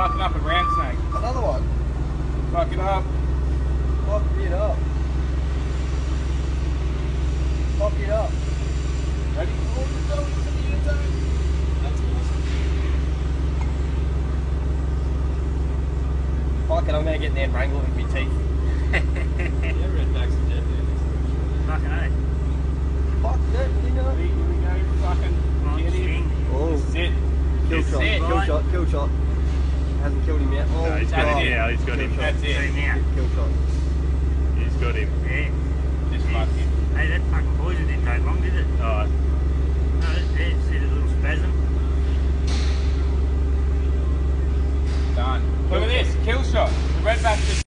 redback fucking up a brown snake. Another one. Fuck it up. Fuck it up. Fuck it up. Ready? Oh, you're to the end. That's awesome. Fuck it, I'm gonna get there and wrangle with my teeth. Yeah, redbacks are definitely Fucking A. Eh? Fuck that, you know. Here we go. Fucking Oh, get him. Oh, This it. kill This shot, it. kill Right. shot, kill shot. Hasn't killed him yet. Oh, No, he's got God. it, yeah, he's got him. That's it. See now. Kill shot. He's got him. Yeah. Just fuck him. Hey, that fucking poison didn't take long, did it? Oh, No, it, see the little spasm. Done. Look at this. Kill shot. The redback just